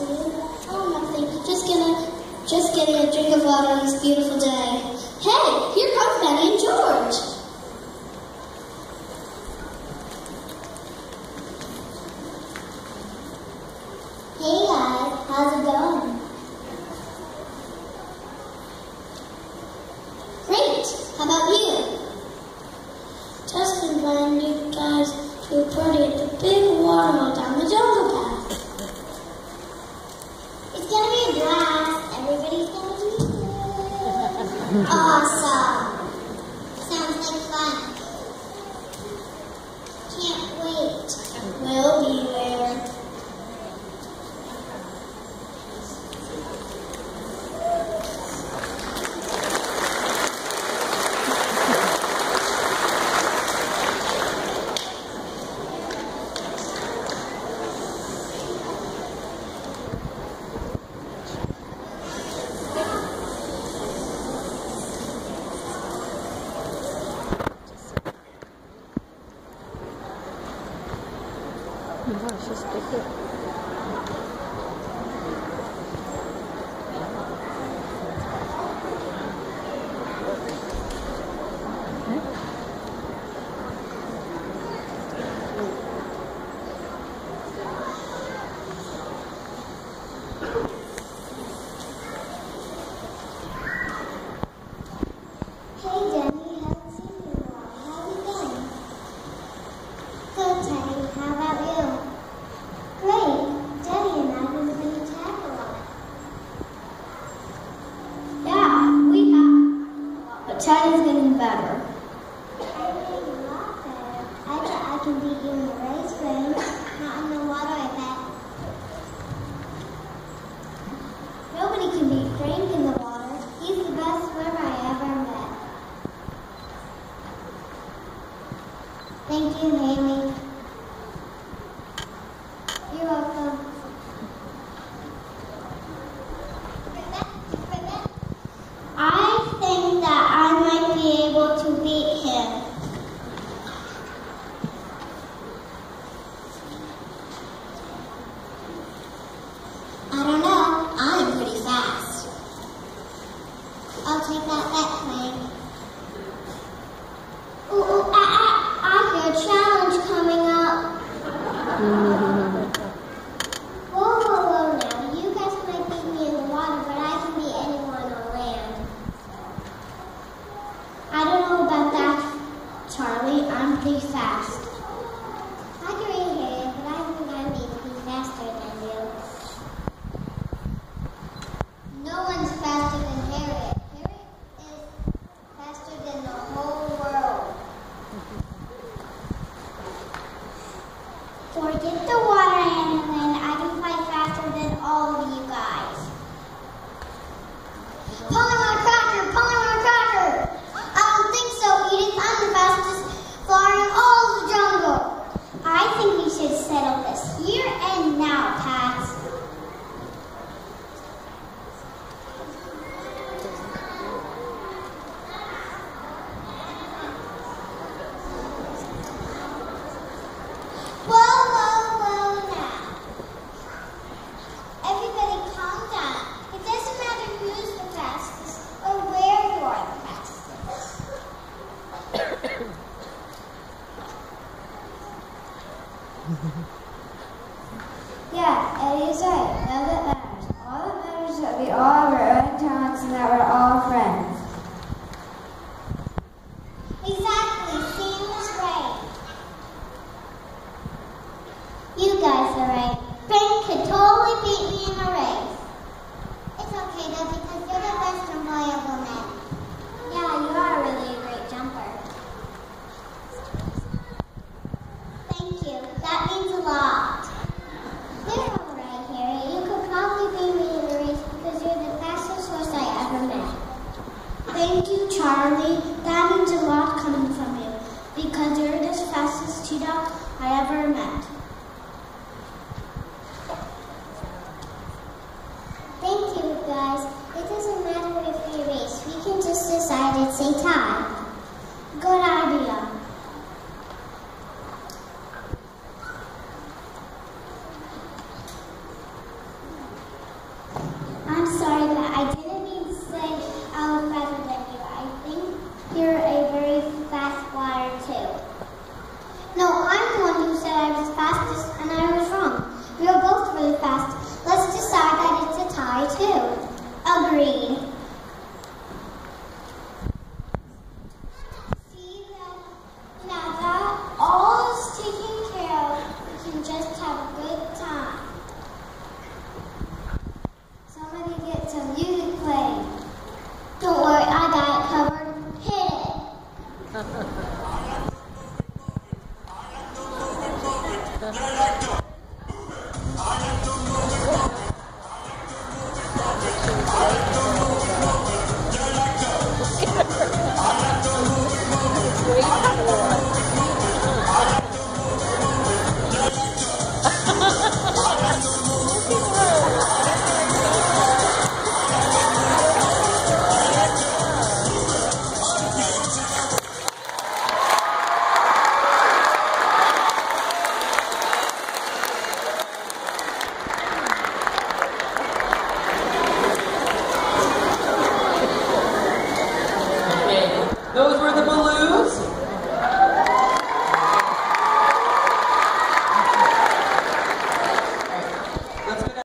Oh, nothing. Just gonna, just getting a drink of water on this beautiful day. Hey, here comes Maggie and George. Hey guys, how's it going? 嗯。Not in the water, I bet. Nobody can beat Frank in the water. He's the best swimmer I ever met. Thank you, Haley. yeah, and right. None of that matters. All that matters is that we all have our own talents and that we're all friends. Thank you, Charlie. That means a lot coming from you, because you're the fastest cheetah I ever met. Thank you, guys. It doesn't matter if we race. We can just decide it's a tie.